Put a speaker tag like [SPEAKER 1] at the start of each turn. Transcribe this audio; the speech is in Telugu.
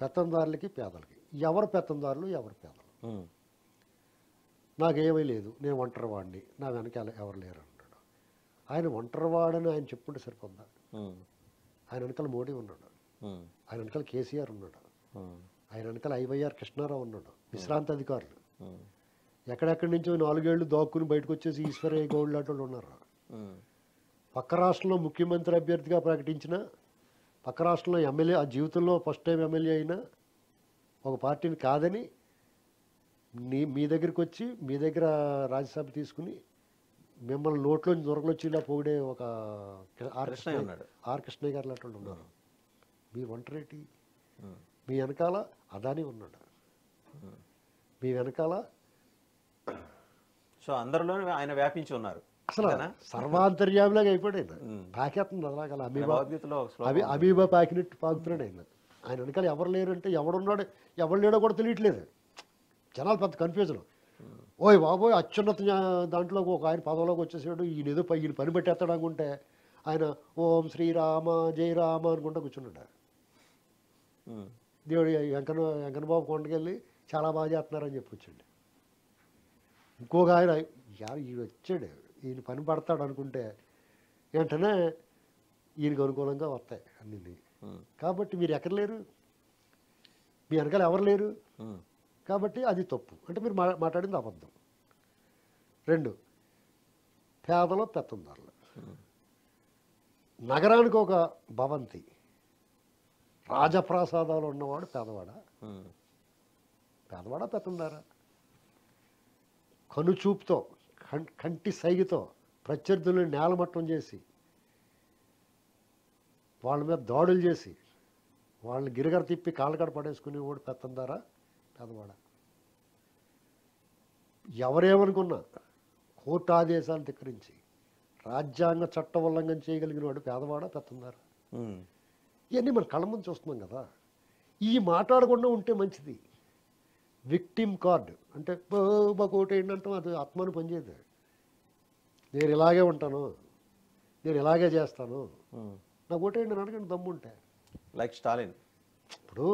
[SPEAKER 1] పెత్తందారులకి పేదలకి ఎవరు పెత్తందారులు ఎవరు పేదలు. నాకేమీ లేదు నేను ఒంటరివాడిని నా వెనకాల ఎవరు లేరు అంటాడు ఆయన ఒంటరివాడని ఆయన చెప్పుకుంటే సరిపోద్దా. ఆయన వెనకాల మోడీ ఉన్నాడు. ఆయన వెనకాల కేసీఆర్ ఉన్నాడు. ఆయన వెనకాల ఐవైఆర్ కృష్ణారావు ఉన్నాడు విశ్రాంతి అధికారులు. ఎక్కడెక్కడి నుంచో నాలుగేళ్ళు దాక్కుని బయటకు వచ్చేసి ఈశ్వరయ్య గౌడ్ లాంటి వాళ్ళు ఉన్నారు. పక్క రాష్ట్రంలో ముఖ్యమంత్రి అభ్యర్థిగా ప్రకటించిన పక్క రాష్ట్రంలో ఎమ్మెల్యే ఆ జీవితంలో ఫస్ట్ టైం ఎమ్మెల్యే అయినా ఒక పార్టీని కాదని నీ మీ దగ్గరికి వచ్చి మీ దగ్గర రాజ్యసభ తీసుకుని మిమ్మల్ని నోట్లో దొరకలొచ్చేలా పొగిడే ఒక ఆర్
[SPEAKER 2] కృష్ణయ్య ఉన్నాడు.
[SPEAKER 1] ఆర్ కృష్ణయ్య గారు లాంటి వాళ్ళు ఉన్నారు. మీరు ఒంటరేటి. మీ వెనకాల అదాని ఉన్నాడు. మీ వెనకాల
[SPEAKER 2] సో అందరిలోనే ఆయన వ్యాపించి ఉన్నారు.
[SPEAKER 1] అసలు? సర్వాంతర్యామిలాగా అయిపోయాడు. పాకేస్తుంది అలాగల అమీబా. అవి అమీబా పాకినట్టు పాకుతున్నాడు ఆయన. ఆయన వెనకాల ఎవరు లేరంటే ఎవడున్నాడు ఎవరు లేడో కూడా తెలియట్లేదు. జనాలు పెద్ద కన్ఫ్యూజన్ ఓయ్ బాబోయ్ అత్యున్నత దాంట్లో ఒక ఆయన పదవిలోకి వచ్చేసాడు. ఈయన ఏదో పై- ఈయన పని పెట్టేస్తాడు అనుకుంటే ఆయన ఓం శ్రీరామ జై రామ అనుకుంటా కూర్చున్నాడు. దేవుడు వెంకన్న వెంకన్నబాబు కొండకెళ్ళి చాలా బాగా చేస్తున్నారని చెప్పి వచ్చాడు ఇంకొక ఆయన "యా, ఈయన వచ్చాడు. ఈయన పని పడతాడు అనుకుంటే వెంటనే ఈయనకు అనుకూలంగా వస్తాయి అన్నీ. కాబట్టి మీరు ఎక్కడ లేరు? మీ వెనకాల ఎవరు లేరు. కాబట్టి అది తప్పు. అంటే మీరు మా మాట్లాడింది అబద్ధం. రెండు పేదలు పెత్తందారులు. నగరానికి ఒక భవంతి. రాజప్రాసాదాలు ఉన్నవాడు పేదవాడా. పేదవాడా పెత్తందారా? కనుచూపుతో కంటి సైగితో ప్రత్యర్థులను నేలమట్టం చేసి వాళ్ళ మీద దాడులు చేసి వాళ్ళని గిరగర తిప్పి కాళ్ళకడ పడేసుకుని ఓడి పెత్తందారా? పేదవాడా ఎవరేమనుకున్నా కోర్టు ఆదేశాలు ధిక్కరించి రాజ్యాంగ చట్ట ఉల్లంఘన చేయగలిగిన వాడు పేదవాడా పెత్తందారా. ఇవన్నీ మన కళ్ళ ముందు చూస్తున్నాం కదా. ఈ మాట్లాడకుండా ఉంటే మంచిది. విక్టిమ్ కార్డ్ అంటే "ఓ, మాకు ఓటు ఏంటంటే అది ఆత్మని పనిచేయదు. నేను ఇలాగే ఉంటాను నేను ఇలాగే చేస్తాను. నాకు ఓటేయండి అని అడగండి దమ్ముంటే
[SPEAKER 2] లైక్ స్టాలిన్
[SPEAKER 1] ఇప్పుడు.